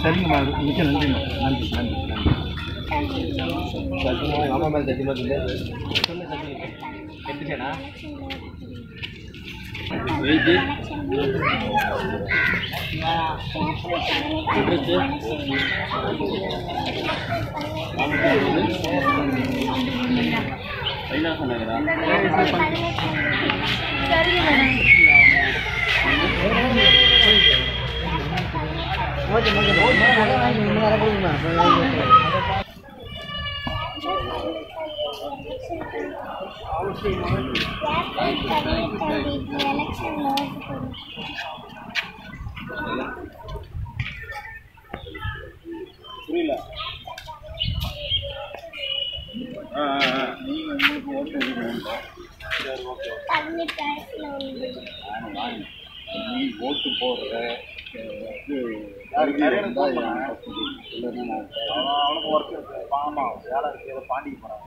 சரிங்கம்மா மிக்க நன்றிம்மா நன்றி நன்றி நன்றி அம்மா மேலே சத்தியமாக சொல்லு. சொல்லு சத்தியம் எடுத்துட்டேனா வெயிட்டு கைலாச நகரா? ஓகே ஓகே ஓகே இன்னும் வர போகுதுண்ணா புரியல ஆ ஆ ஆ நீ ஓட்டு போடுற அவனுக்கு ஒர்க் இருக்கு. ஆமாம் வேலை இருக்கு. ஏதோ பாண்டிக்கு போகிறான்